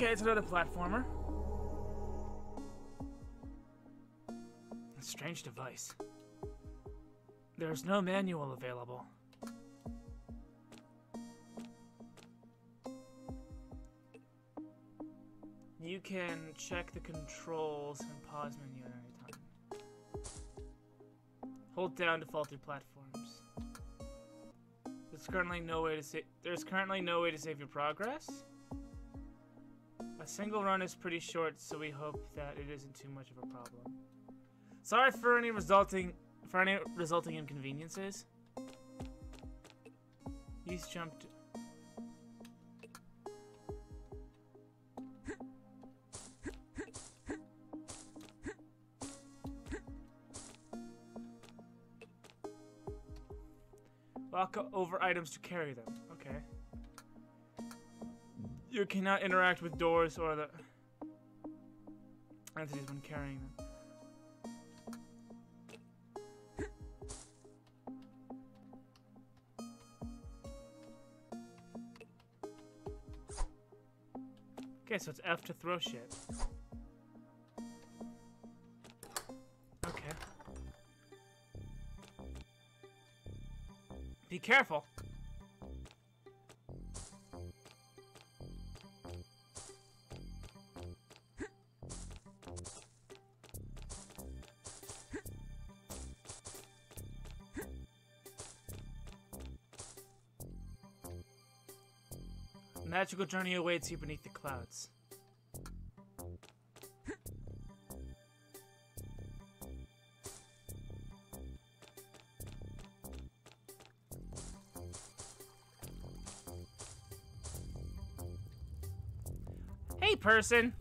Okay, it's another platformer. A strange device. There's no manual available. You can check the controls and pause menu at any time. Hold down to through platforms. There's currently no way to save. There's currently no way to save your progress. Single run is pretty short, so we hope that it isn't too much of a problem. Sorry for any resulting for any resulting inconveniences. He's jumped. Walk over items to carry them. Okay. You cannot interact with doors or the entities when carrying them. Okay, so it's F to throw shit. Okay. Be careful. Magical journey awaits you beneath the clouds. Hey, person!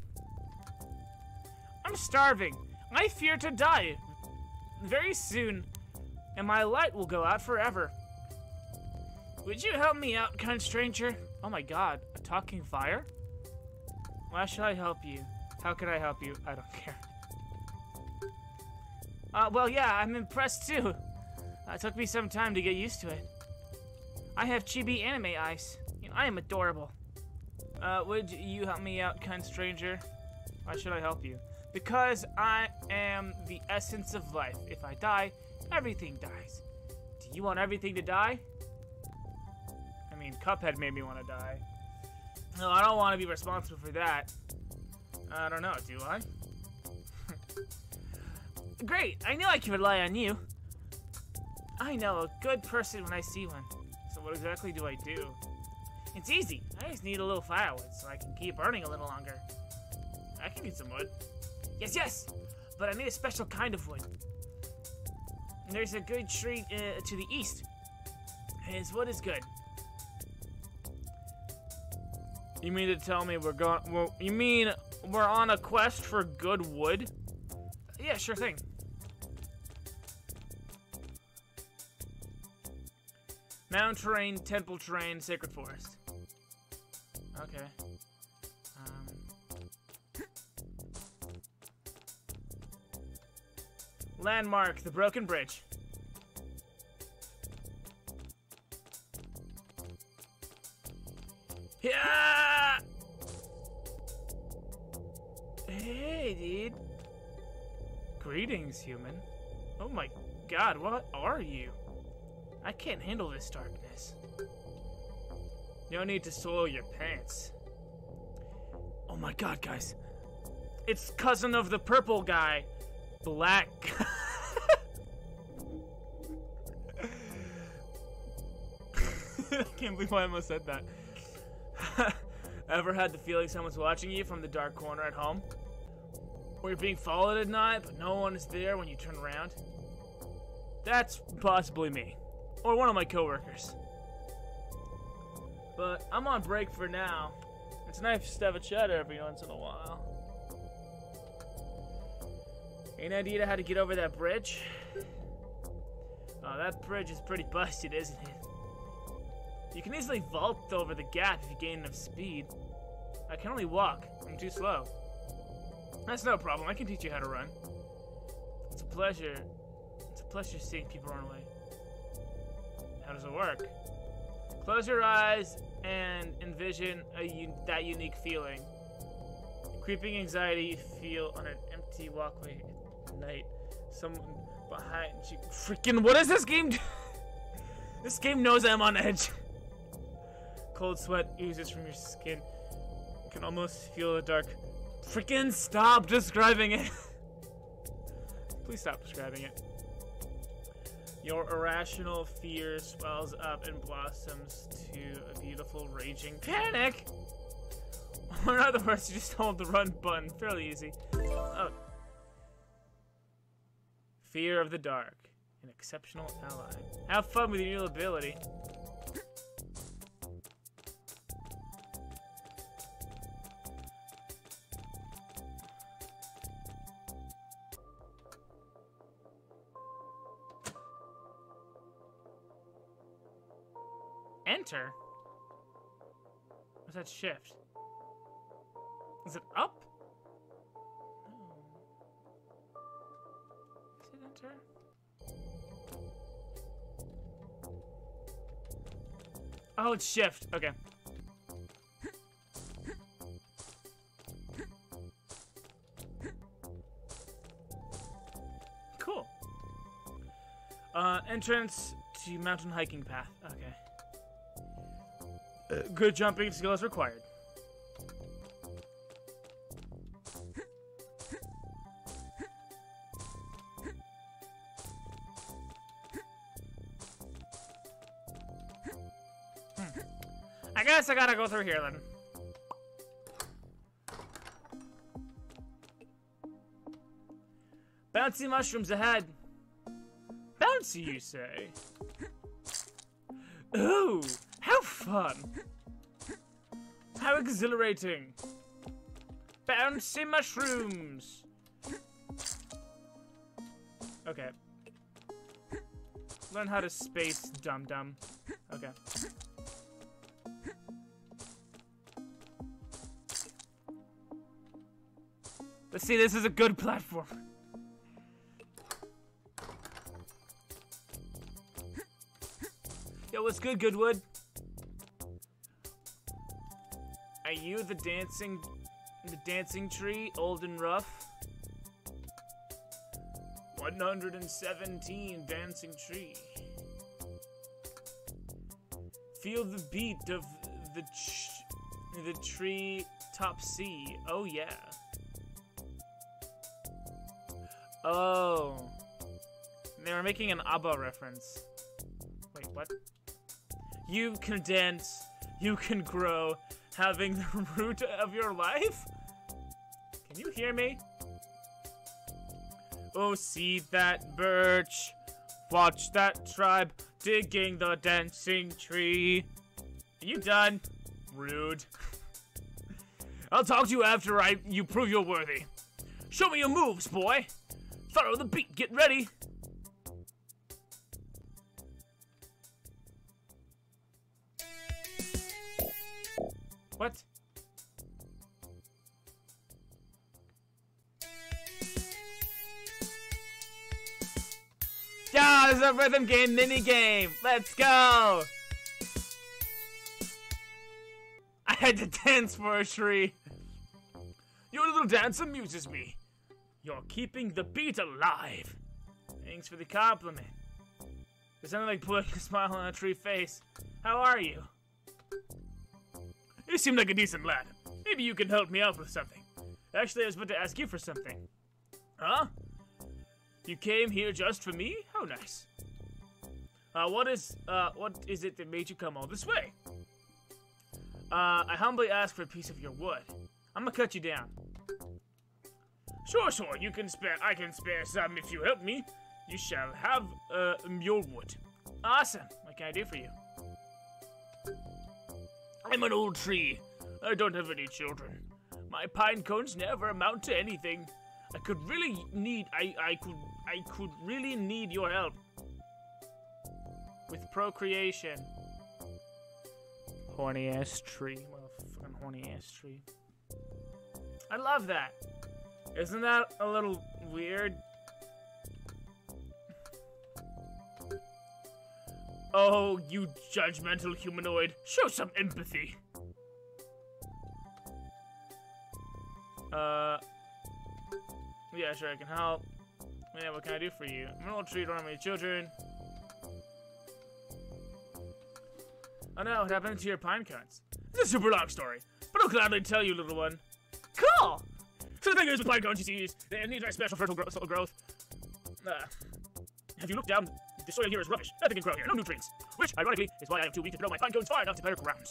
I'm starving. I fear to die. Very soon, and my light will go out forever. Would you help me out, kind stranger? Oh my god, talking fire? Why should I help you? How can I help you? I don't care. Uh, well, yeah, I'm impressed too. Uh, it took me some time to get used to it. I have chibi anime eyes. You know, I am adorable. Uh, would you help me out, kind stranger? Why should I help you? Because I am the essence of life. If I die, everything dies. Do you want everything to die? I mean, Cuphead made me want to die. No, I don't want to be responsible for that. I don't know, do I? Great, I knew I could rely on you. I know a good person when I see one. So what exactly do I do? It's easy. I just need a little firewood so I can keep burning a little longer. I can get some wood. Yes, yes! But I need a special kind of wood. And there's a good tree uh, to the east. His wood is good. You mean to tell me we're going? Well, you mean we're on a quest for good wood? Yeah, sure thing. Mountain terrain, temple terrain, sacred forest. Okay. Um. Landmark, the broken bridge. Yeah! Hey, dude. Greetings, human. Oh my god, what are you? I can't handle this darkness. No need to soil your pants. Oh my god, guys. It's cousin of the purple guy. Black. I can't believe I almost said that. Ever had the feeling someone's watching you from the dark corner at home? Or you're being followed at night, but no one is there when you turn around? That's possibly me. Or one of my coworkers. But I'm on break for now. It's nice to have a chat every once in a while. Any idea how to get over that bridge? Oh, that bridge is pretty busted, isn't it? You can easily vault over the gap if you gain enough speed. I can only walk. I'm too slow. That's no problem. I can teach you how to run. It's a pleasure. It's a pleasure seeing people run away. How does it work? Close your eyes and envision a that unique feeling. Creeping anxiety you feel on an empty walkway at night. Someone behind you. Freaking, what is this game? this game knows I'm on edge. Cold sweat oozes from your skin. You can almost feel the dark. Freaking stop describing it. Please stop describing it. Your irrational fear swells up and blossoms to a beautiful raging panic. Or in other words, you just hold the run button. Fairly easy. Oh. Fear of the dark. An exceptional ally. Have fun with your new ability. Enter? What's that shift? Is it up? Is it enter? Oh, it's shift. Okay. Cool. Uh, entrance to mountain hiking path. Okay. Good jumping skill skills required. Hmm. I guess I gotta go through here then. Bouncy mushrooms ahead. Bouncy, you say? Ooh, fun! How exhilarating! Bouncy mushrooms! Okay. Learn how to space, dum dum. Okay. Let's see, this is a good platform. Yo, what's good, Goodwood? You the dancing, the dancing tree, old and rough? 117 dancing tree. Feel the beat of the the tree top C. Oh yeah. Oh. They were making an ABBA reference. Wait, what? You can dance, you can grow, having the root of your life? Can you hear me? Oh, see that birch. Watch that tribe digging the dancing tree. Are you done? Rude. I'll talk to you after I you prove you're worthy. Show me your moves, boy. Follow the beat. Get ready. A rhythm game mini game. Let's go. I had to dance for a tree. Your little dance amuses me. You're keeping the beat alive. Thanks for the compliment. There's something like putting a smile on a tree face. How are you? You seem like a decent lad. Maybe you can help me out with something. Actually, I was about to ask you for something. Huh? You came here just for me? How nice. Uh, what is, uh, what is it that made you come all this way? Uh, I humbly ask for a piece of your wood. I'm gonna cut you down. Sure, sure, you can spare, I can spare some if you help me. You shall have, uh, your wood. Awesome. What can I do for you? I'm an old tree. I don't have any children. My pine cones never amount to anything. I could really need I I could I could really need your help. With procreation. Horny ass tree. Motherfucking horny ass tree. I love that. Isn't that a little weird? Oh, you judgmental humanoid. Show some empathy. Uh, yeah, sure, I can help. Yeah, what can I do for you? I'm an old tree, don't have any children. Oh no, what happened to your pine cones? It's a super long story, but I'll gladly tell you, little one. Cool! So the thing is with pine cones, you see, they need very special fertile gro growth. Uh, have you looked down? The soil here is rubbish. Nothing can grow here, no nutrients. Which, ironically, is why I am too weak to throw my pine cones far enough to better ground.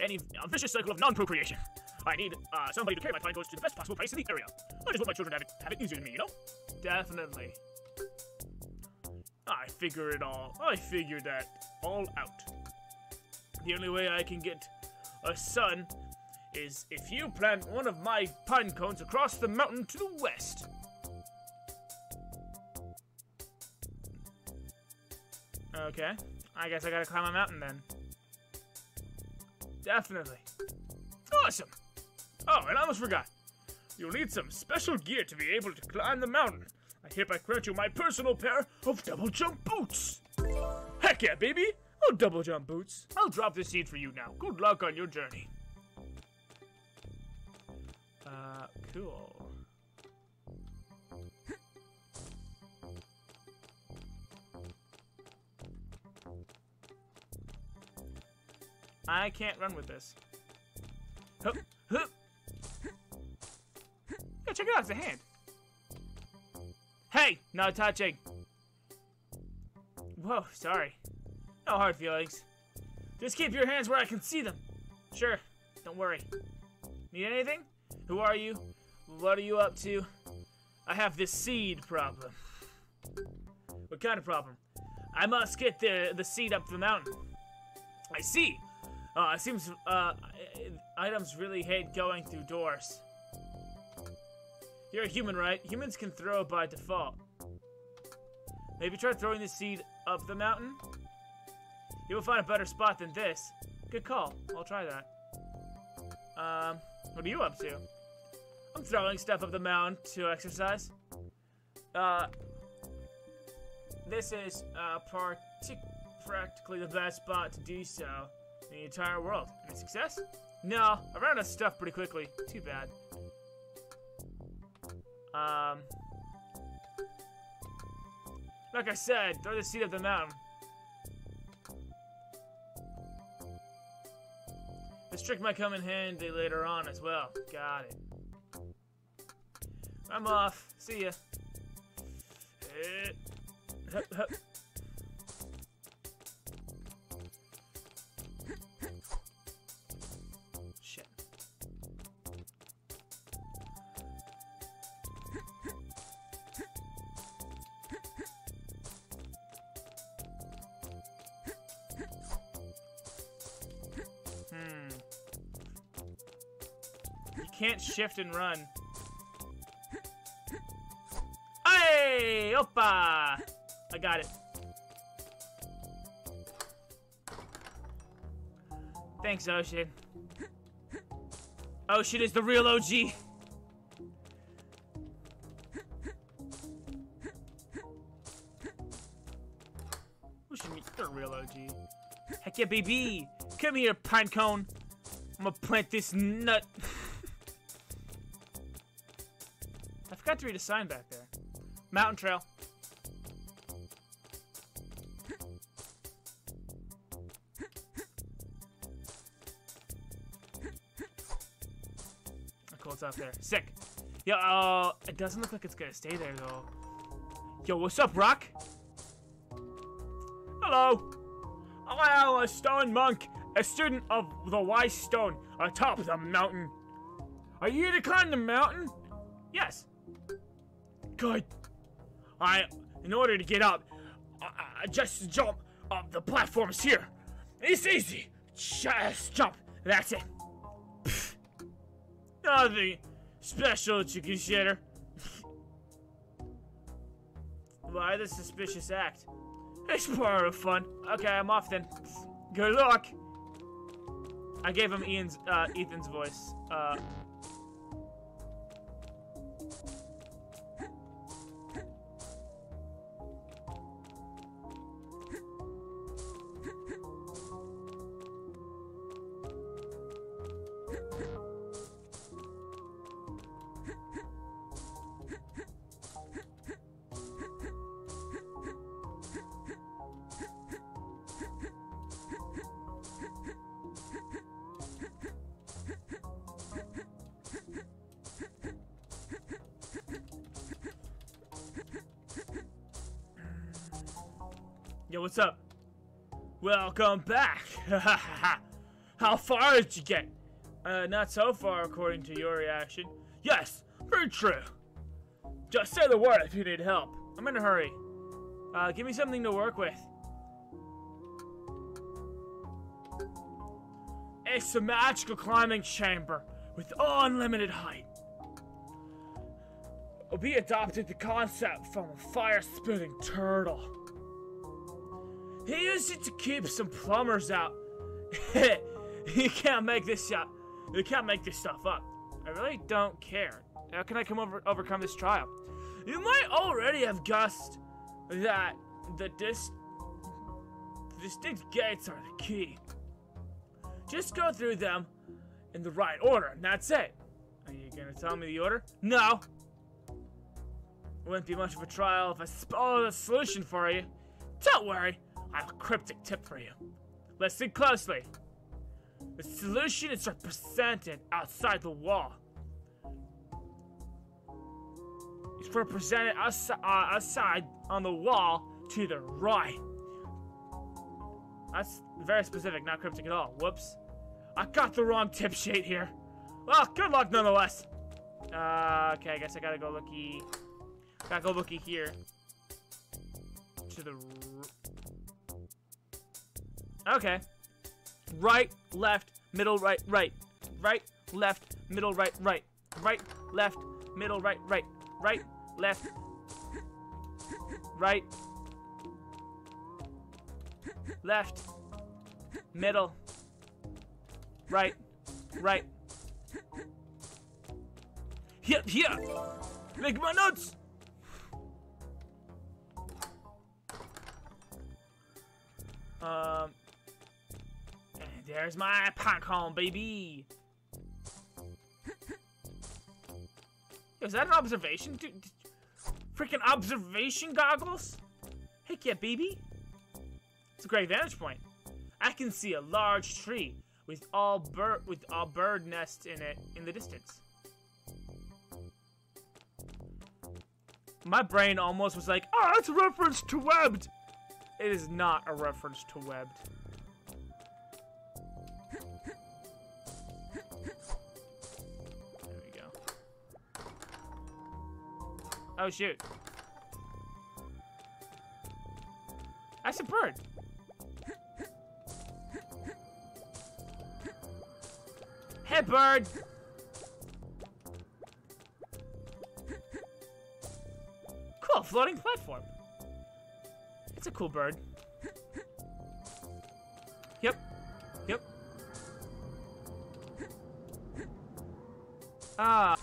Any a vicious cycle of non-procreation. I need uh, somebody to carry my pine cones to the best possible place in the area. I just want my children to have it, have it easier than me, you know? Definitely. I figure it all. I figured that all out. The only way I can get a son is if you plant one of my pine cones across the mountain to the west. Okay, I guess I gotta climb a mountain then. Definitely. Awesome! Oh, and I almost forgot. You'll need some special gear to be able to climb the mountain. I hereby grant you my personal pair of double jump boots. Heck yeah, baby! Oh, double jump boots. I'll drop the seed for you now. Good luck on your journey. Uh, cool. I can't run with this. Yeah, check it out, it's a hand. Hey, no touching. Whoa, sorry. No hard feelings. Just keep your hands where I can see them. Sure, don't worry. Need anything? Who are you? What are you up to? I have this seed problem. What kind of problem? I must get the the seed up the mountain. I see. Uh, it seems uh, items really hate going through doors. You're a human, right? Humans can throw by default. Maybe try throwing the seed up the mountain? You will find a better spot than this. Good call. I'll try that. Um, what are you up to? I'm throwing stuff up the mound to exercise. Uh, this is uh, practically the best spot to do so in the entire world. Any success? No, I ran out of stuff pretty quickly. Too bad. Um, like I said, throw the seed up the mountain. This trick might come in handy later on as well. Got it. I'm off. See ya. Eh. Hup, hup. Can't shift and run. Hey! Opa! I got it. Thanks, Ocean. Ocean is the real OG. Ocean, you're a real OG. Heck yeah, baby! Come here, pinecone. I'm gonna plant this nut. To read a sign back there. Mountain trail. Cool, it's up there. Sick. Yo, uh, it doesn't look like it's gonna stay there though. Yo, what's up, Rock? Hello. I am a stone monk, a student of the wise stone atop the mountain. Are you to climb the mountain? Yes. Good. I, in order to get up, I, I just jump up the platforms here. It's easy. Just jump. That's it. Pfft. Nothing special, chicken shitter. Why the suspicious act? It's part of fun. Okay, I'm off then. Good luck. I gave him Ian's, uh, Ethan's voice. Uh, what's up? Welcome back. How far did you get? Uh, not so far, according to your reaction. Yes, very true. Just say the word if you need help. I'm in a hurry. Uh, give me something to work with. It's a magical climbing chamber with unlimited height. We adopted the concept from a fire-spitting turtle. He used it to keep some plumbers out. you can't make this up. You can't make this stuff up. I really don't care. How can I come over overcome this trial? You might already have guessed that the dis distinct gates are the key. Just go through them in the right order, and that's it. Are you gonna tell me the order? No. Wouldn't be much of a trial if I spoiled the solution for you. Don't worry, I have a cryptic tip for you. Listen closely. The solution is represented outside the wall. It's represented outside, uh, outside on the wall to the right. That's very specific, not cryptic at all. Whoops. I got the wrong tip sheet here. Well, good luck nonetheless. Uh, okay, I guess I gotta go looky. Gotta go looky here. To the. Okay. Right, left, middle, right, right. Right, left, middle, right, right. Right, left, middle, right, right. Right, left. Right. Left. Middle. Right. Right. Here, here! Make my notes! Um, there's my popcorn, baby. Is that an observation? Dude, freaking observation goggles? Heck yeah, baby. It's a great vantage point. I can see a large tree with all bird with all bird nests in it in the distance. My brain almost was like, oh, that's a reference to Webbed. It is not a reference to Webbed. Oh, shoot. That's a bird. Hey, bird! Cool, floating platform. It's a cool bird. Yep. Yep. Ah.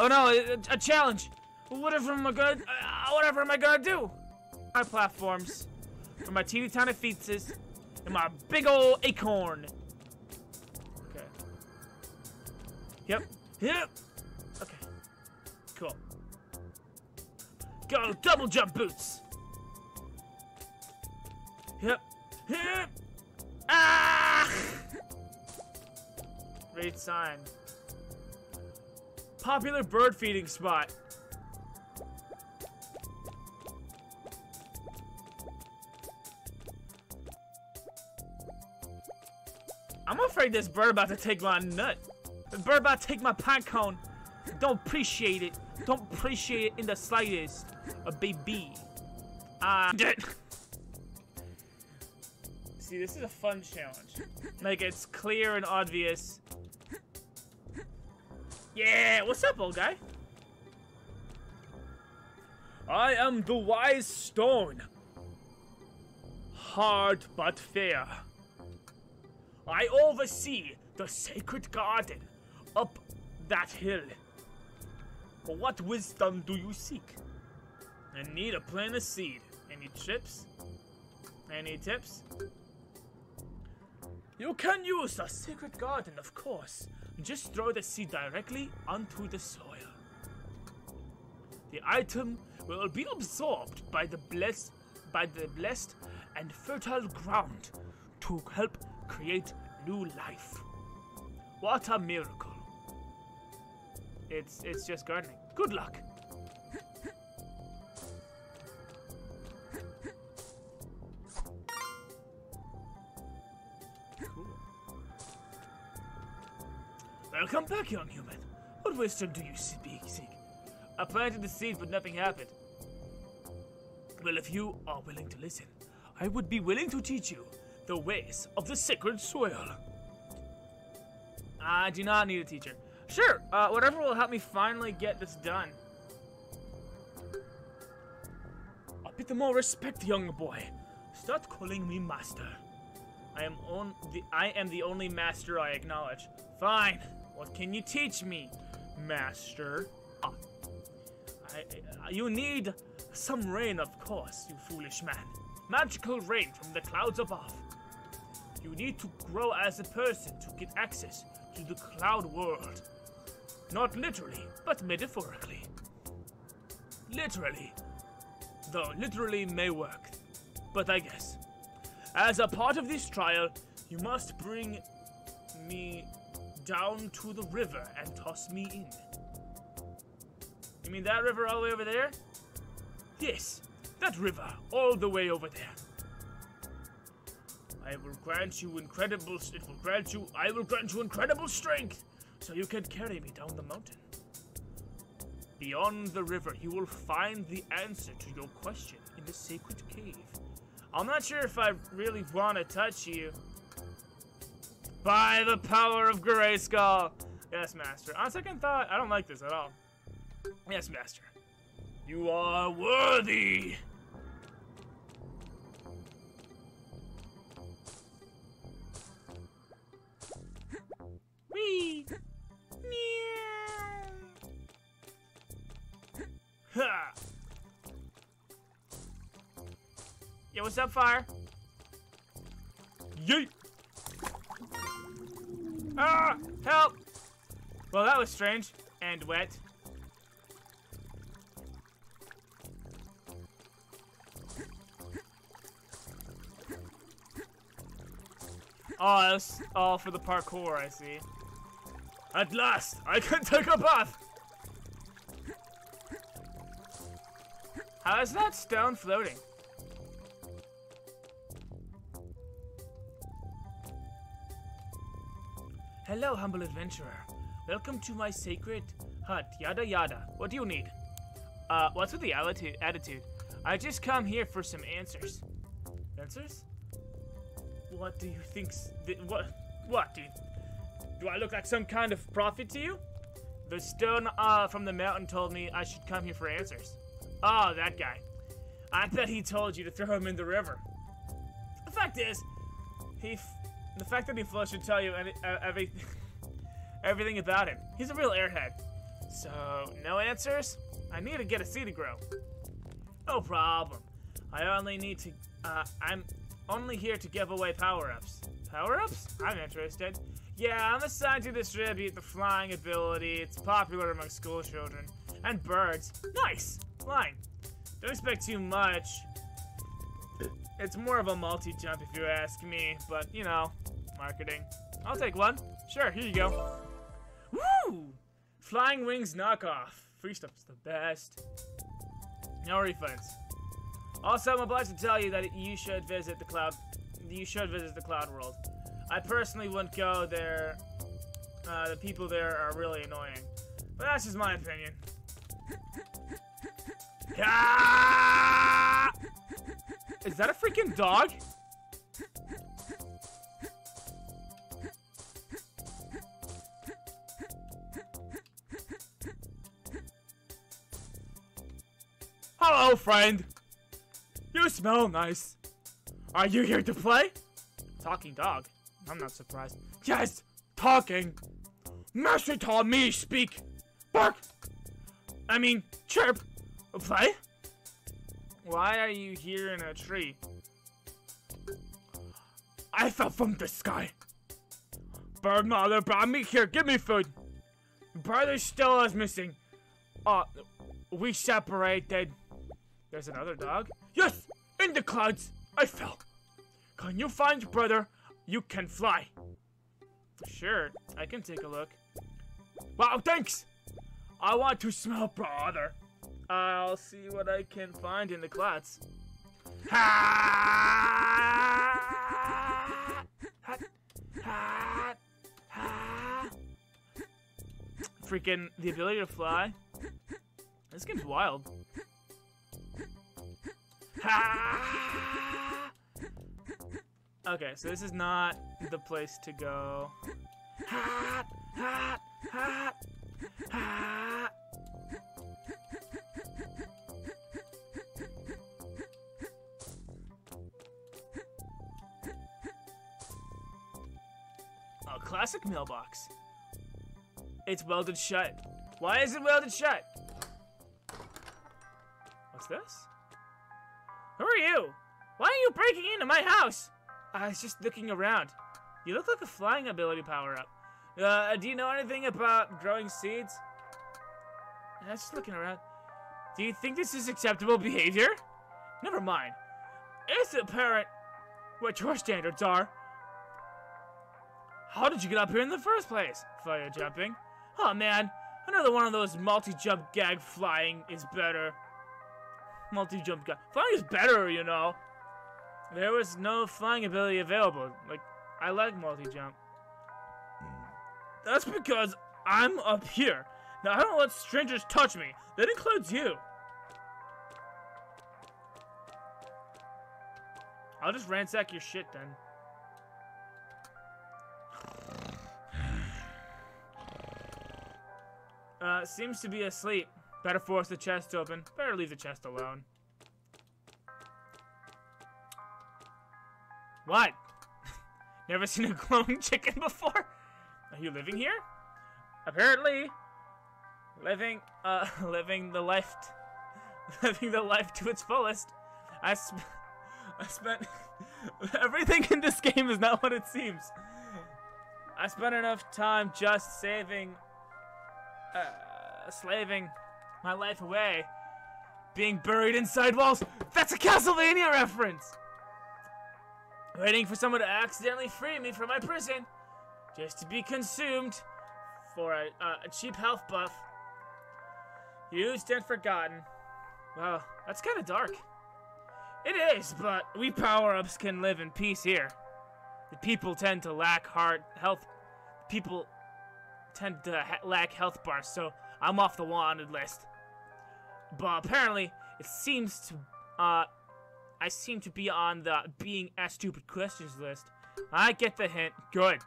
Oh no, a, a challenge. Whatever am I gonna, uh, whatever am I gonna do? My platforms, for my teeny tiny feetses, and my big old acorn. Okay. Yep. Yep. Okay. Cool. Go double jump boots. Yep. Yep. Ah! Great sign. Popular bird feeding spot. This bird about to take my nut. The bird about to take my pine cone. Don't appreciate it. Don't appreciate it in the slightest. A baby. Ah, See, this is a fun challenge. Like, it's clear and obvious. Yeah, what's up, old guy? I am the wise stone. Hard but fair. I oversee the sacred garden up that hill. What wisdom do you seek? I need a plant a seed. Any tips? Any tips? You can use the sacred garden, of course. Just throw the seed directly onto the soil. The item will be absorbed by the blessed by the blessed and fertile ground to help create new life. What a miracle. It's it's just gardening. Good luck. Welcome back, young human. What wisdom do you speak, seek? I planted the seed, but nothing happened. Well, if you are willing to listen, I would be willing to teach you the ways of the sacred soil. I do not need a teacher. Sure, uh, whatever will help me finally get this done. A bit more respect, young boy. Start calling me master. I am on the I am the only master I acknowledge. Fine. What can you teach me, master? Ah. I, I, you need some rain, of course, you foolish man. Magical rain from the clouds above. You need to grow as a person to get access to the cloud world. Not literally, but metaphorically. Literally. Though literally may work. But I guess. As a part of this trial, you must bring me down to the river and toss me in. You mean that river all the way over there? Yes, that river all the way over there. I will grant you incredible. It will grant you. I will grant you incredible strength, so you can carry me down the mountain. Beyond the river, you will find the answer to your question in the sacred cave. I'm not sure if I really want to touch you. By the power of Grayskull! Yes, Master. On second thought, I don't like this at all. Yes, Master. You are worthy! Yo, what's up, fire? Yeet! Ah! Help! Well, that was strange. And wet. Oh, that's all for the parkour, I see. At last, I can take a bath! How is that stone floating? Hello, humble adventurer. Welcome to my sacred hut, yada yada. What do you need? Uh, what's with the attitude? I just come here for some answers. Answers? What do you think? What? What do you? Do I look like some kind of prophet to you? The stone uh, from the mountain told me I should come here for answers. Oh, that guy. I bet he told you to throw him in the river. The fact is, he the fact that he floats should tell you any, uh, every, everything about him. He's a real airhead. So, no answers? I need to get a seed to grow. No problem. I only need to, uh, I'm only here to give away power-ups. Power-ups? I'm interested. Yeah, I'm assigned to distribute the flying ability. It's popular among school children. And birds. Nice! Flying. Don't expect too much. It's more of a multi-jump if you ask me, but, you know, marketing. I'll take one. Sure, here you go. Woo! Flying Wings knockoff. Free stuff's the best. No refunds. Also, I'm obliged to tell you that you should visit the cloud. You should visit the cloud world. I personally wouldn't go there. Uh, the people there are really annoying. But that's just my opinion. ah! Is that a freaking dog? Hello, friend. You smell nice. Are you here to play? Talking dog. I'm not surprised. Yes, talking. Master taught me speak. Bark. I mean, chirp. Play? Why are you here in a tree? I fell from the sky. Bird mother brought me here. Give me food. Brother still is missing. Uh, we separated. There's another dog. Yes! In the clouds! I fell. Can you find brother? You can fly. Sure, I can take a look. Wow, thanks! I want to smell brother. I'll see what I can find in the clouds. Ha! Freaking the ability to fly. This game's wild. Okay, so this is not the place to go. Ha! Ha! Ha! Ha! A classic mailbox. It's welded shut. Why is it welded shut? What's this? Who are you? Why are you breaking into my house? I was just looking around. You look like a flying ability power-up. Uh, do you know anything about growing seeds? I was just looking around. Do you think this is acceptable behavior? Never mind. It's apparent what your standards are. How did you get up here in the first place? Fire jumping. Oh man, another one of those multi-jump gag flying is better. Multi-jump gag. Flying is better, you know. There was no flying ability available. Like, I like multi-jump. That's because I'm up here. Now, I don't let strangers touch me. That includes you. I'll just ransack your shit then. Uh, seems to be asleep. Better force the chest open. Better leave the chest alone. What? Never seen a glowing chicken before? Are you living here? Apparently, living, uh, living the life, living the life to its fullest. I, sp I spent everything in this game is not what it seems. I spent enough time just saving, uh, slaving my life away, being buried inside walls. That's a Castlevania reference. Waiting for someone to accidentally free me from my prison, just to be consumed for a, uh, a cheap health buff. Used and forgotten. Well, that's kind of dark. It is, but we power-ups can live in peace here. The people tend to lack heart health. People tend to lack health bars, so I'm off the wanted list. But apparently, it seems to, uh, I seem to be on the being asked stupid questions list. I get the hint. Good.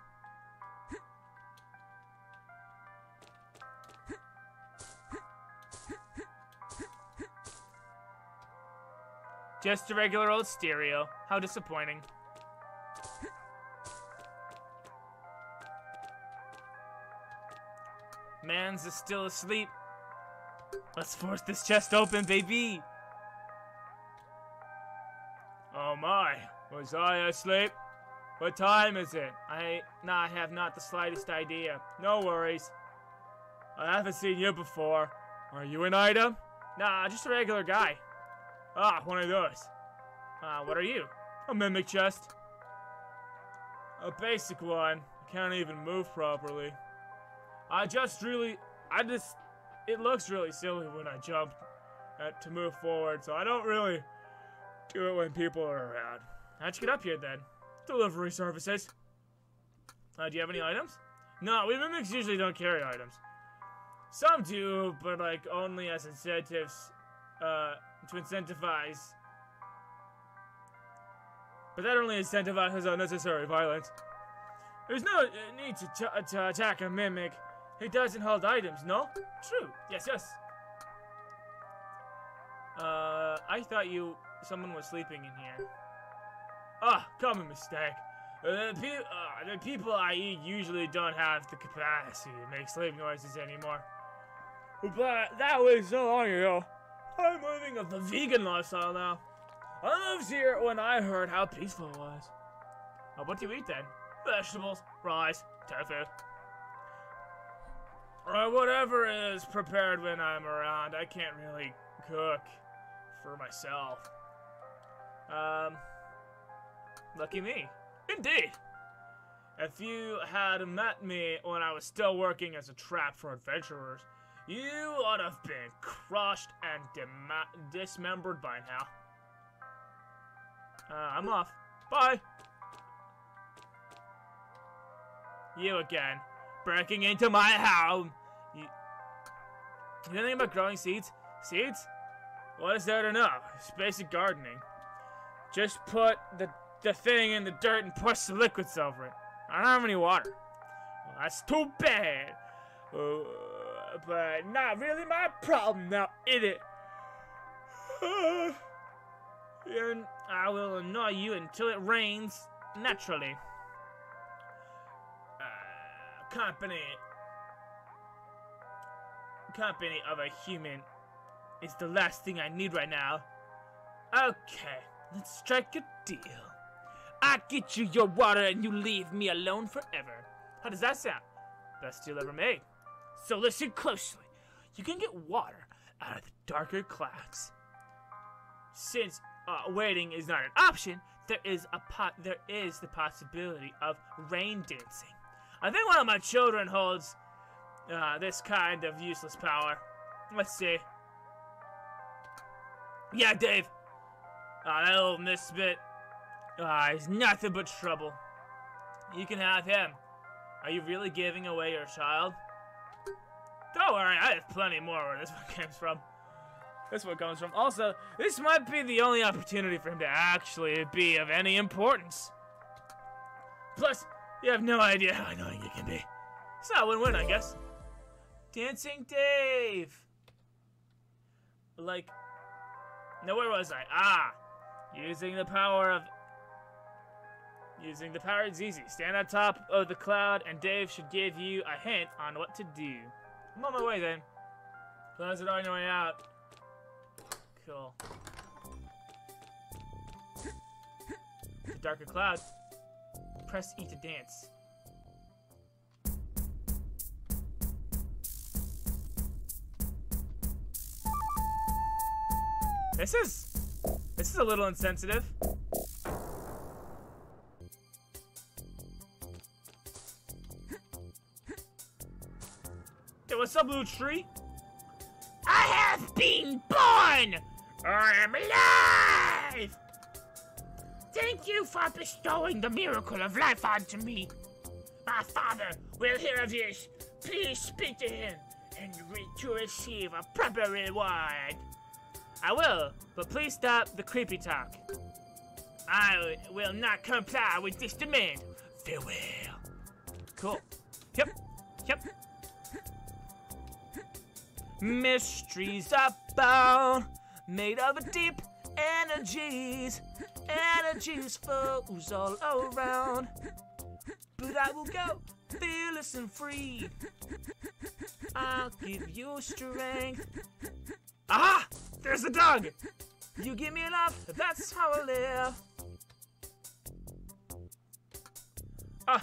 Just a regular old stereo. How disappointing. Man's is still asleep. Let's force this chest open, baby. Oh my, was I asleep? What time is it? I, nah, I have not the slightest idea. No worries. I haven't seen you before. Are you an item? Nah, just a regular guy. Ah, one of those. Ah, uh, what are you? A mimic chest. A basic one. I can't even move properly. I just really, I just, it looks really silly when I jump to move forward, so I don't really do it when people are around. How'd you get up here then? Delivery services. Uh, do you have any items? No, we mimics usually don't carry items. Some do, but like only as incentives, uh, to incentivize. But that only incentivizes unnecessary violence. There's no uh, need to, to attack a mimic. He doesn't hold items, no? True. Yes, yes. Uh, I thought you, someone was sleeping in here. Ah, common mistake. Uh, the, pe uh, the people I eat usually don't have the capacity to make sleep noises anymore. But that was so long ago. I'm moving living a vegan lifestyle now. I moved here when I heard how peaceful it was. Uh, what do you eat then? Vegetables, rice, tofu. Or whatever is prepared when I'm around. I can't really cook for myself. Um, lucky me. Indeed. If you had met me when I was still working as a trap for adventurers, you to have been crushed and dismembered by now. Uh, I'm off. Bye. You again. Breaking into my house. You You know anything about growing seeds? Seeds? What is there to know? It's basic gardening. Just put the, the thing in the dirt and push the liquids over it. I don't have any water. Well, that's too bad. Uh, but not really my problem now, is it? and I will annoy you until it rains naturally. Uh, company. Company of a human is the last thing I need right now. Okay, let's strike a deal. I get you your water and you leave me alone forever. How does that sound? Best deal ever made. So listen closely. You can get water out of the darker clouds. Since uh, waiting is not an option, there is a pot. There is the possibility of rain dancing. I think one of my children holds uh, this kind of useless power. Let's see. Yeah, Dave. Uh, that little misfit uh, he's nothing but trouble. You can have him. Are you really giving away your child? Don't worry, I have plenty more where this one comes from. This one comes from. Also, this might be the only opportunity for him to actually be of any importance. Plus, you have no idea how annoying it can be. It's not a win-win, I guess. Dancing Dave! Like, now where was I? Ah! Using the power of... Using the power is easy. Stand on top of the cloud and Dave should give you a hint on what to do. I'm on my way then. Close it on your way out. Cool. The darker cloud. Press E to dance. This is... This is a little insensitive. Hey, what's up, little tree? I have been born! I am alive! Thank you for bestowing the miracle of life onto me. My father will hear of this. Please speak to him and re to receive a proper reward. I will, but please stop the creepy talk. I will not comply with this demand. Farewell. Cool. Yep. Yep. Mysteries abound, made of deep energies. Energies flows all around. But I will go fearless and free. I'll give you strength. Ah! There's a dog! You give me enough, that's how I live. Ah!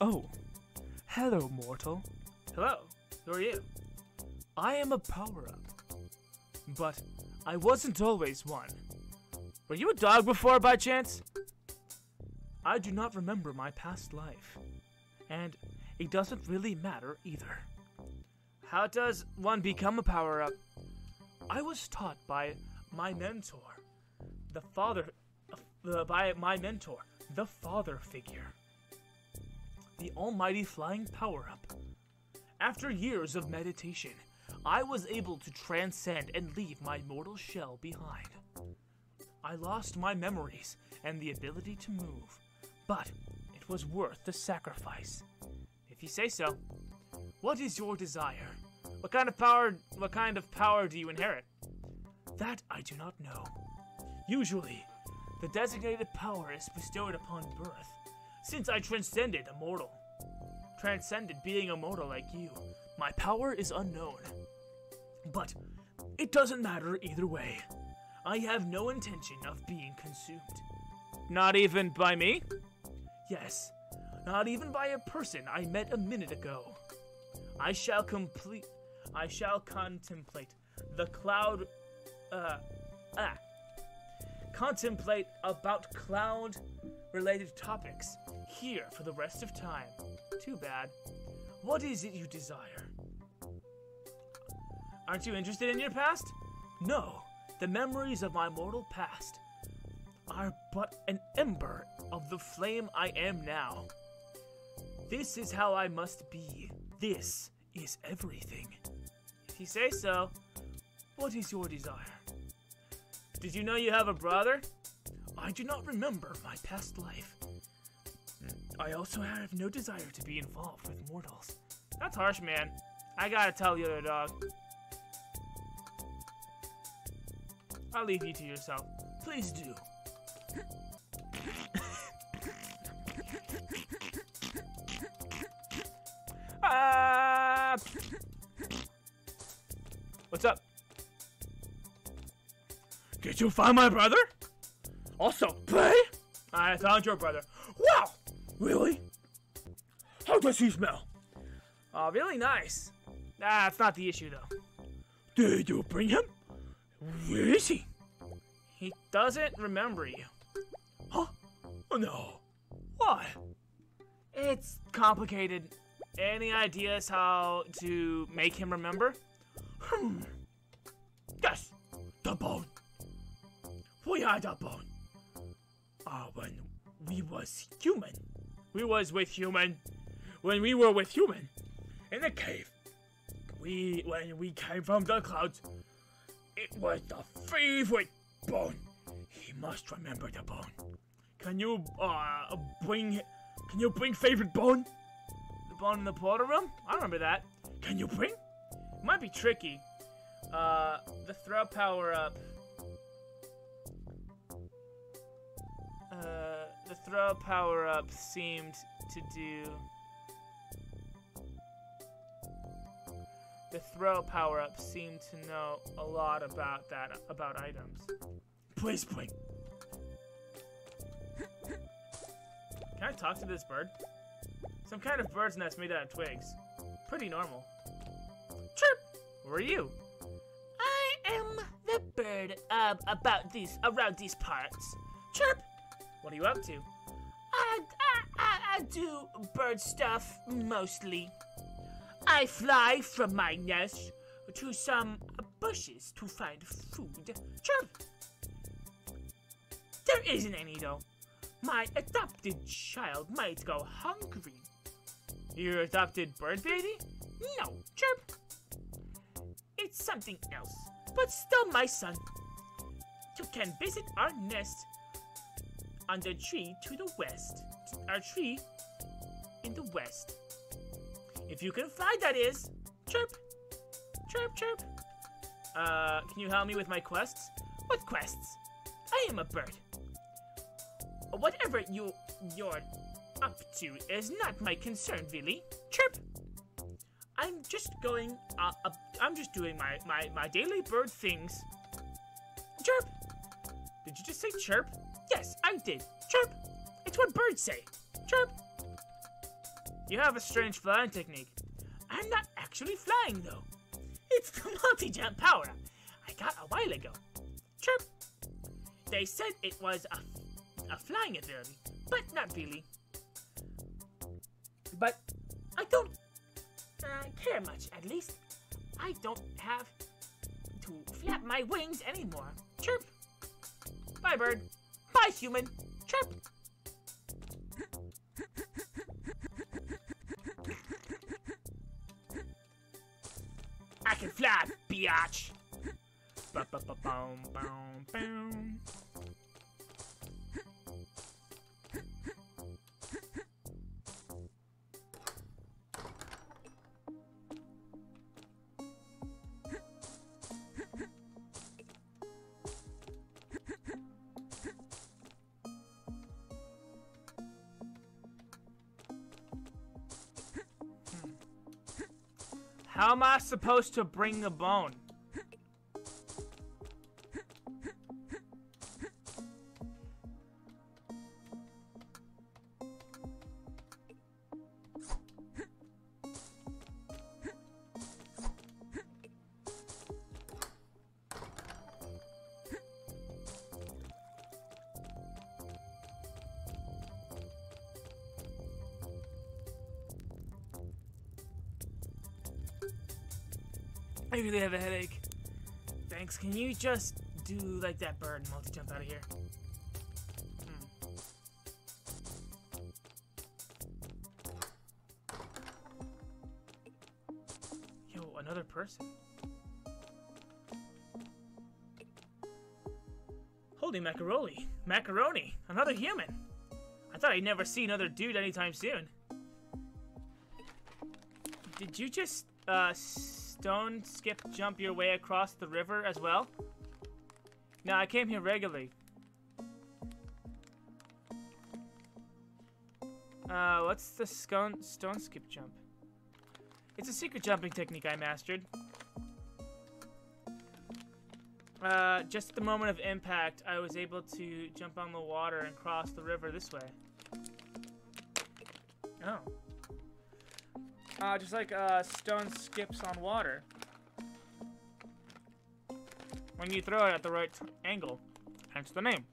Oh, hello, mortal. Hello, who are you? I am a power up. But I wasn't always one. Were you a dog before by chance? I do not remember my past life. And it doesn't really matter either. How does one become a power up? I was taught by my mentor, the father, uh, by my mentor, the father figure, the almighty flying power up. After years of meditation, I was able to transcend and leave my mortal shell behind. I lost my memories and the ability to move, but it was worth the sacrifice. If you say so. What is your desire? What kind of power what kind of power do you inherit? That I do not know. Usually, the designated power is bestowed upon birth, since I transcended a mortal. Transcended being a mortal like you, my power is unknown. But it doesn't matter either way. I have no intention of being consumed. Not even by me? Yes, not even by a person I met a minute ago. I shall complete. I shall contemplate the cloud. Uh, ah. Contemplate about cloud related topics here for the rest of time. Too bad. What is it you desire? Aren't you interested in your past? No, the memories of my mortal past are but an ember of the flame I am now. This is how I must be. This is everything. If you say so, what is your desire? Did you know you have a brother? I do not remember my past life. I also have no desire to be involved with mortals. That's harsh, man. I gotta tell the other dog. I'll leave you to yourself. Please do. Ah! What's up? Did you find my brother? Also, play? I found your brother. Wow! Really? How does he smell? Oh, really nice. That's not the issue, though. Did you bring him? Where is he? He doesn't remember you. Huh? Oh, no. Why? It's complicated. Any ideas how to make him remember? Hmm. Yes, the bone. We had a bone. Ah, when we was human. We was with human. When we were with human, in the cave. We, when we came from the clouds, it was the favorite bone. He must remember the bone. Can you, uh, bring, can you bring favorite bone? The bone in the portal room? I remember that. Can you bring? Might be tricky. Uh, the throw power up. Uh, the throw power up seemed to do. The throw power up seemed to know a lot about that about items. Please bring. Can I talk to this bird? Some kind of bird's nest made out of twigs. Pretty normal. Chirp! Who are you? I am the bird uh, about these around these parts. Chirp! What are you up to? I, I, I, I do bird stuff mostly. I fly from my nest to some bushes to find food. Chirp! There isn't any though. My adopted child might go hungry. Your adopted bird baby? No, chirp. It's something else, but still my son. You can visit our nest on the tree to the west. Our tree in the west. If you can fly, that is. Chirp. Chirp, chirp. Uh, can you help me with my quests? What quests? I am a bird. Whatever you you're up to is not my concern, really. Chirp. Just going. Uh, uh, I'm just doing my my my daily bird things. Chirp. Did you just say chirp? Yes, I did. Chirp. It's what birds say. Chirp. You have a strange flying technique. I'm not actually flying though. It's the multi-jump power I got a while ago. Chirp. They said it was a, a flying ability, but not really. But I don't uh, care much, at least. I don't have to flap my wings anymore. Chirp. Bye, bird. Bye, human. Chirp. I can fly, biatch. Ba-ba-ba-boom-boom-boom. How am I supposed to bring the bone? Maybe have a headache. Thanks, can you just do like that bird and multi-jump out of here? Hmm. Yo, another person. Holy macaroni. Macaroni. Another human. I thought I'd never see another dude anytime soon. Did you just, uh, stone skip jump your way across the river as well? No, I came here regularly. Uh, what's the stone, stone skip jump? It's a secret jumping technique I mastered. Uh, just at the moment of impact, I was able to jump on the water and cross the river this way. Oh. Uh, just like, uh, stone skips on water. When you throw it at the right angle. Hence the name.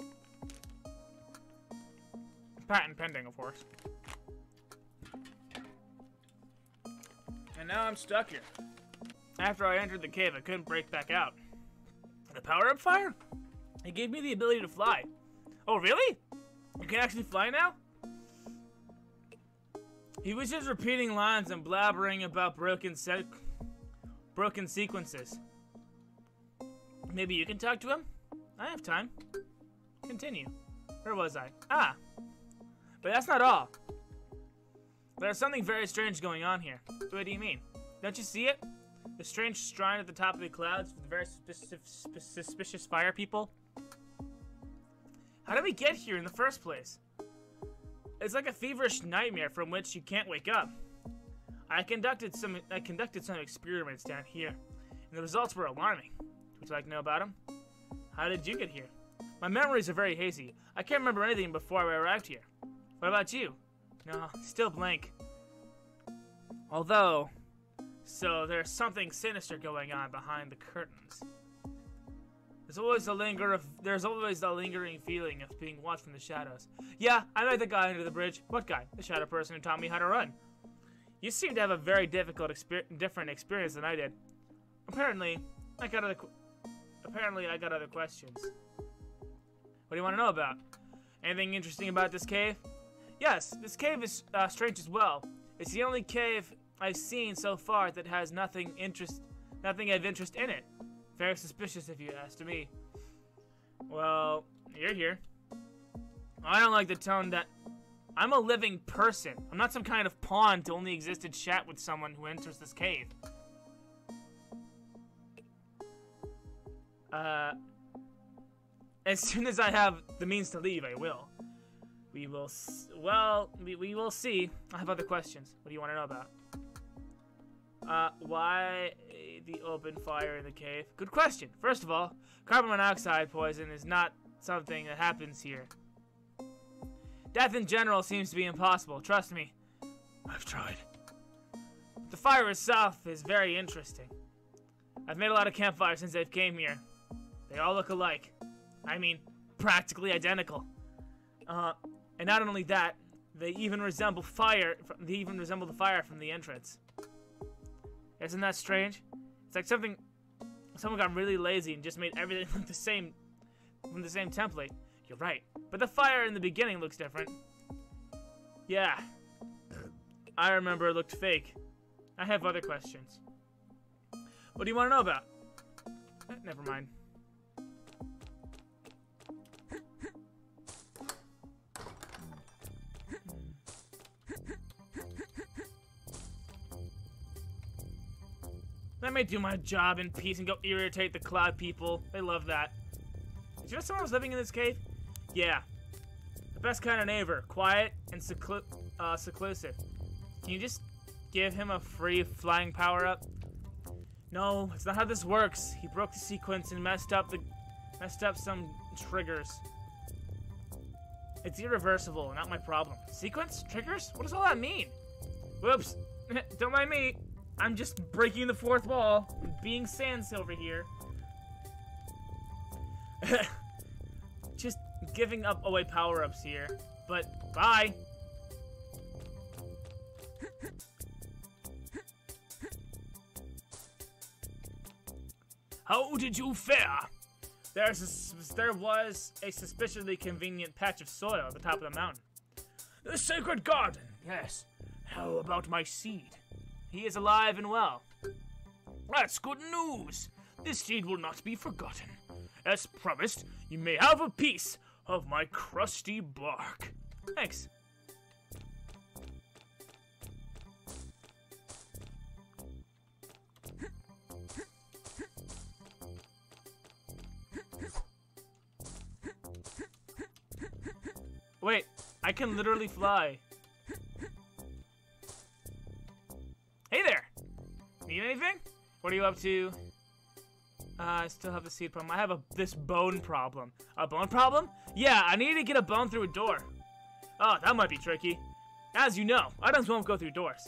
Patent pending, of course. And now I'm stuck here. After I entered the cave, I couldn't break back out. The power-up fire? It gave me the ability to fly. Oh, really? You can actually fly now? He was just repeating lines and blabbering about broken se broken sequences. Maybe you can talk to him? I have time. Continue. Where was I? Ah. But that's not all. There's something very strange going on here. What do you mean? Don't you see it? The strange shrine at the top of the clouds with the very suspicious fire people? How did we get here in the first place? It's like a feverish nightmare from which you can't wake up. I conducted some I conducted some experiments down here, and the results were alarming. Would you like to know about them? How did you get here? My memories are very hazy. I can't remember anything before I arrived here. What about you? No, still blank. Although, so there's something sinister going on behind the curtains. There's always a linger of there's always a lingering feeling of being watched from the shadows. Yeah, I met the guy under the bridge. What guy? The shadow person who taught me how to run. You seem to have a very difficult exper different experience than I did. Apparently, I got other apparently I got other questions. What do you want to know about? Anything interesting about this cave? Yes, this cave is uh, strange as well. It's the only cave I've seen so far that has nothing interest, nothing of interest in it. Very suspicious if you ask me. Well, you're here. I don't like the tone that I'm a living person. I'm not some kind of pawn to only exist to chat with someone who enters this cave. Uh, as soon as I have the means to leave, I will. We will, well, we, we will see. I have other questions. What do you want to know about? Uh, why the open fire in the cave? Good question. First of all, carbon monoxide poison is not something that happens here. Death in general seems to be impossible, trust me. I've tried. The fire itself is very interesting. I've made a lot of campfires since I've came here. They all look alike. I mean, practically identical. Uh, and not only that, they even resemble fire. They even resemble the fire from the entrance. Isn't that strange? It's like something, someone got really lazy and just made everything look the same, from the same template. You're right, but the fire in the beginning looks different. Yeah, I remember it looked fake. I have other questions. What do you want to know about? Eh, never mind. Let me do my job in peace and go irritate the cloud people. They love that. Did you know someone was living in this cave? Yeah. The best kind of neighbor. Quiet and seclu uh, seclusive. Can you just give him a free flying power-up? No, it's not how this works. He broke the sequence and messed up the messed up some triggers. It's irreversible, not my problem. Sequence? Triggers? What does all that mean? Whoops. Don't mind me. I'm just breaking the fourth wall, being Sans over here. just giving up away power-ups here. But, bye! How did you fare? There's a, there was a suspiciously convenient patch of soil at the top of the mountain. The sacred garden, yes. How about my seed? He is alive and well. That's good news. This deed will not be forgotten. As promised, you may have a piece of my crusty bark. Thanks. Wait, I can literally fly. Need anything? What are you up to? Uh, I still have the seed problem. I have a this bone problem. A bone problem? Yeah, I need to get a bone through a door. Oh, that might be tricky. As you know, items won't go through doors.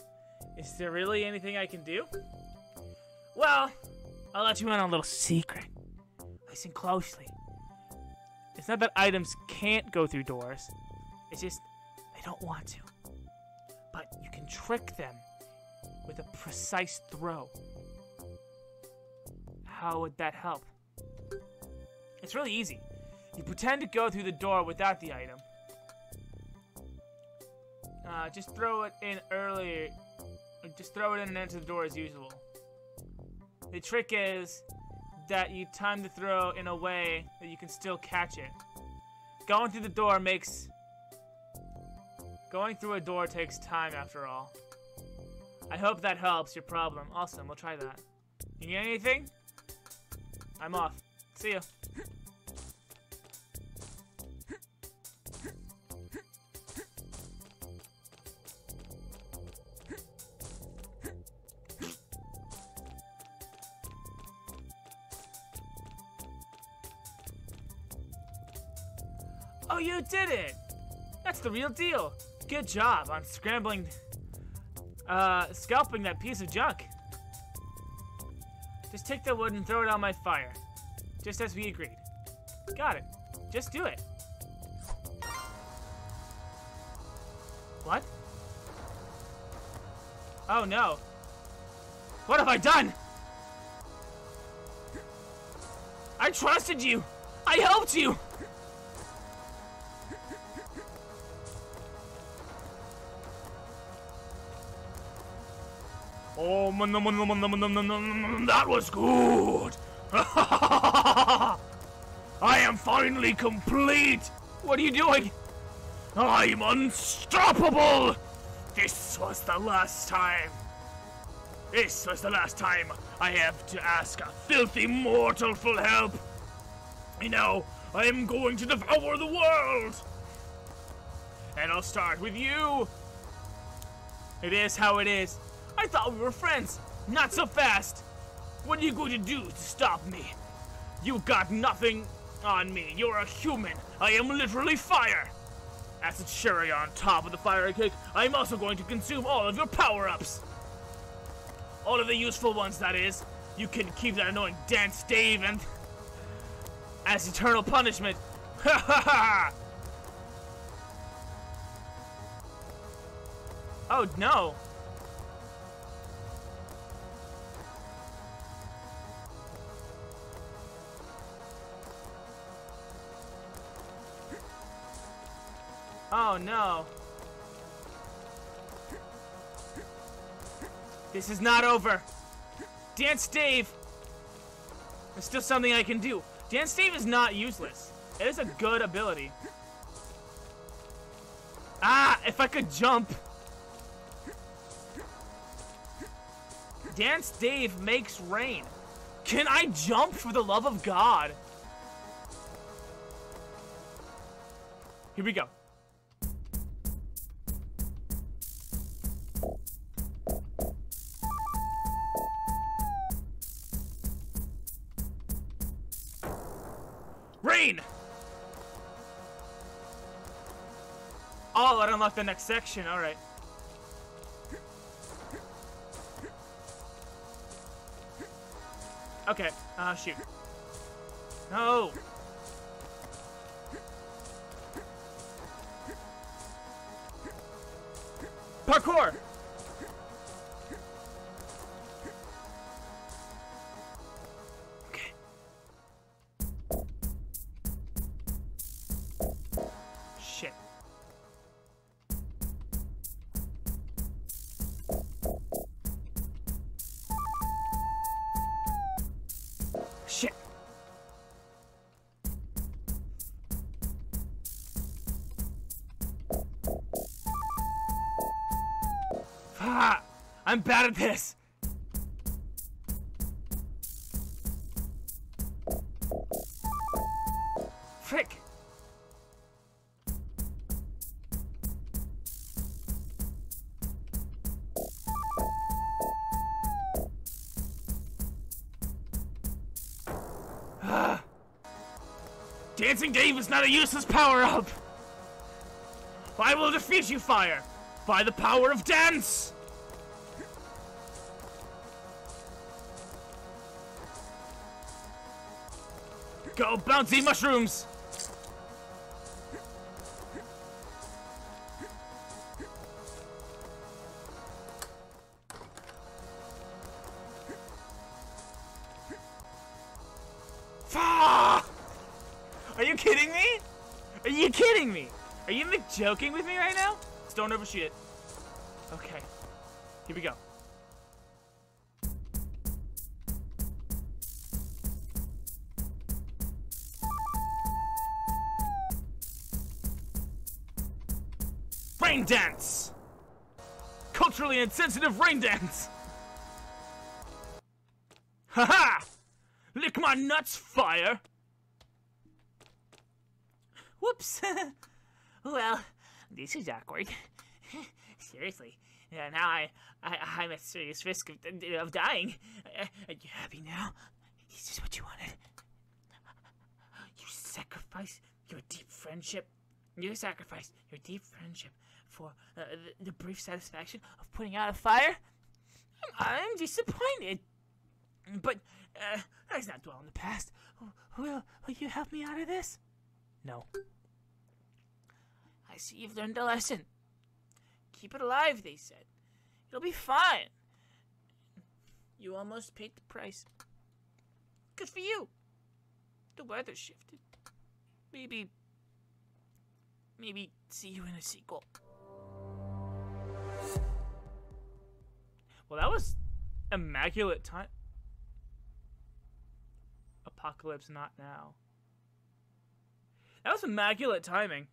Is there really anything I can do? Well, I'll let you in on a little secret. Listen closely. It's not that items can't go through doors. It's just they don't want to. But you can trick them with a precise throw. How would that help? It's really easy. You pretend to go through the door without the item. Uh, just throw it in earlier. Just throw it in and enter the door as usual. The trick is that you time the throw in a way that you can still catch it. Going through the door makes... Going through a door takes time after all. I hope that helps your problem. Awesome, we'll try that. You need anything? I'm off. See ya. Oh, you did it! That's the real deal. Good job on scrambling, uh, scalping that piece of junk. Just take the wood and throw it on my fire. Just as we agreed. Got it. Just do it. What? Oh no. What have I done? I trusted you. I helped you. That was good. I am finally complete. What are you doing? I'm unstoppable. This was the last time. This was the last time I have to ask a filthy mortal for help. You know, I am going to devour the world. And I'll start with you. It is how it is. I thought we were friends. Not so fast. What are you going to do to stop me? You got nothing on me. You're a human. I am literally fire. As a cherry on top of the fire cake, I'm also going to consume all of your power-ups. All of the useful ones, that is. You can keep that annoying Dance Dave and... As eternal punishment. Ha ha ha! Oh no. Oh no. This is not over. Dance Dave! There's still something I can do. Dance Dave is not useless. It is a good ability. Ah, if I could jump. Dance Dave makes rain. Can I jump for the love of God? Here we go. Rain! Oh, it unlocked the next section. All right. Okay. Uh, shoot. No. Parkour! I'm bad at this. Frick. Ah. Dancing Dave is not a useless power-up! I will defeat you, Fire! By the power of dance! Go, bouncy mushrooms! Are you kidding me? Are you kidding me? Are you joking with me right now? Just don't overshoot it. Okay. Here we go. Rain dance! Culturally insensitive rain dance! Haha! Lick my nuts, fire! Whoops. well, this is awkward. Seriously. Now I, I, I'm at serious risk of, of dying. Uh, are you happy now? Is this what you wanted? You sacrifice your deep friendship. You sacrifice your deep friendship for uh, the, the brief satisfaction of putting out a fire? I'm, disappointed. But uh, let's not dwell on the past. Will, will you help me out of this? No. I see you've learned a lesson. Keep it alive, they said. It'll be fine. You almost paid the price. Good for you. The weather shifted. Maybe. Maybe see you in a sequel. Well, that was immaculate time. Apocalypse not now. That was immaculate timing.